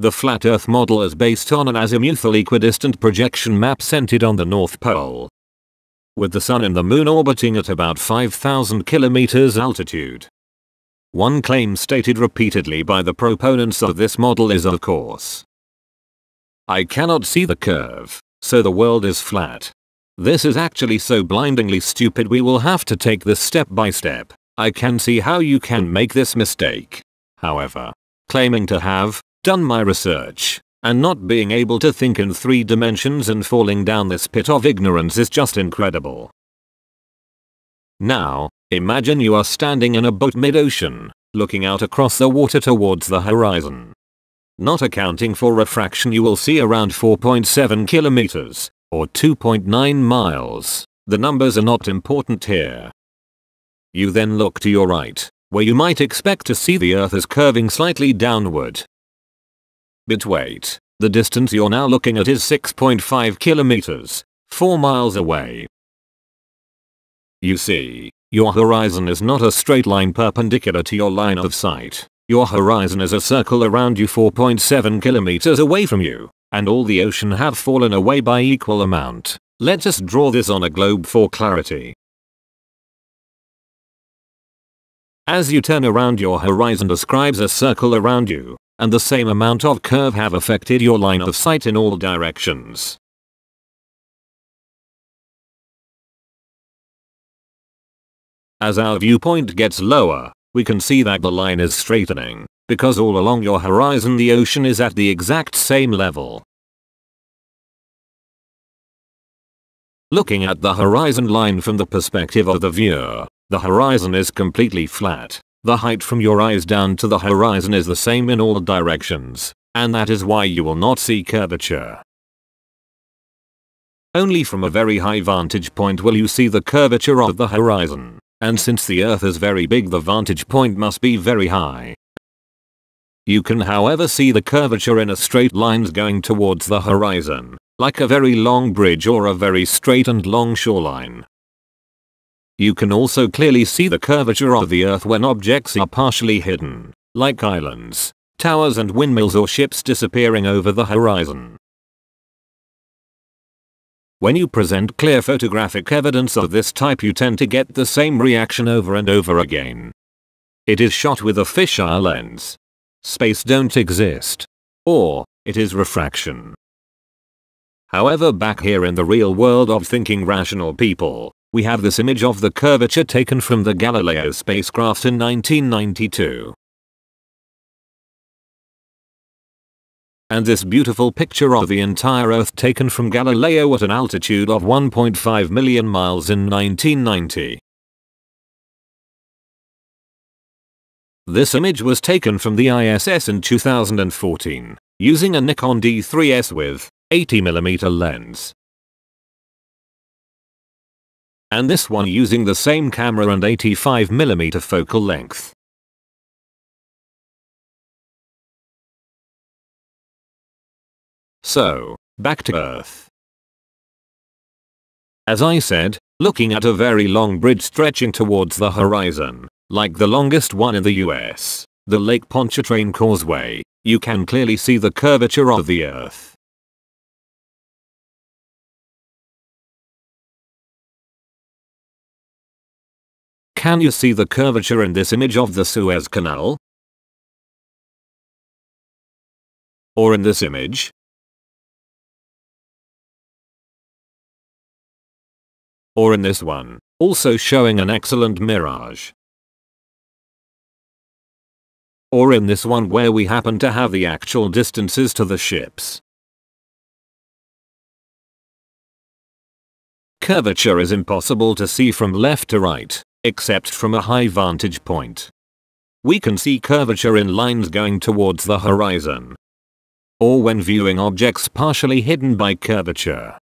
The flat earth model is based on an azimuthal equidistant projection map centered on the North Pole. With the sun and the moon orbiting at about 5,000 kilometers altitude. One claim stated repeatedly by the proponents of this model is of course. I cannot see the curve, so the world is flat. This is actually so blindingly stupid we will have to take this step by step. I can see how you can make this mistake. However, claiming to have done my research and not being able to think in three dimensions and falling down this pit of ignorance is just incredible. Now, imagine you are standing in a boat mid-ocean, looking out across the water towards the horizon. Not accounting for refraction you will see around 4.7 kilometers, or 2.9 miles. The numbers are not important here. You then look to your right, where you might expect to see the earth as curving slightly downward. But wait, the distance you're now looking at is 6.5 kilometers, 4 miles away. You see, your horizon is not a straight line perpendicular to your line of sight. Your horizon is a circle around you 4.7 kilometers away from you, and all the ocean have fallen away by equal amount. Let us draw this on a globe for clarity. As you turn around your horizon describes a circle around you, and the same amount of curve have affected your line of sight in all directions. As our viewpoint gets lower, we can see that the line is straightening, because all along your horizon the ocean is at the exact same level. Looking at the horizon line from the perspective of the viewer, the horizon is completely flat. The height from your eyes down to the horizon is the same in all directions, and that is why you will not see curvature. Only from a very high vantage point will you see the curvature of the horizon. And since the earth is very big the vantage point must be very high. You can however see the curvature in a straight lines going towards the horizon, like a very long bridge or a very straight and long shoreline. You can also clearly see the curvature of the earth when objects are partially hidden, like islands, towers and windmills or ships disappearing over the horizon. When you present clear photographic evidence of this type you tend to get the same reaction over and over again. It is shot with a fisheye lens. Space don't exist. Or, it is refraction. However back here in the real world of thinking rational people, we have this image of the curvature taken from the Galileo spacecraft in 1992. and this beautiful picture of the entire Earth taken from Galileo at an altitude of 1.5 million miles in 1990. This image was taken from the ISS in 2014, using a Nikon D3S with 80mm lens. And this one using the same camera and 85mm focal length. So, back to Earth. As I said, looking at a very long bridge stretching towards the horizon, like the longest one in the US, the Lake Pontchartrain Causeway, you can clearly see the curvature of the Earth. Can you see the curvature in this image of the Suez Canal? Or in this image? or in this one, also showing an excellent mirage. Or in this one where we happen to have the actual distances to the ships. Curvature is impossible to see from left to right, except from a high vantage point. We can see curvature in lines going towards the horizon. Or when viewing objects partially hidden by curvature.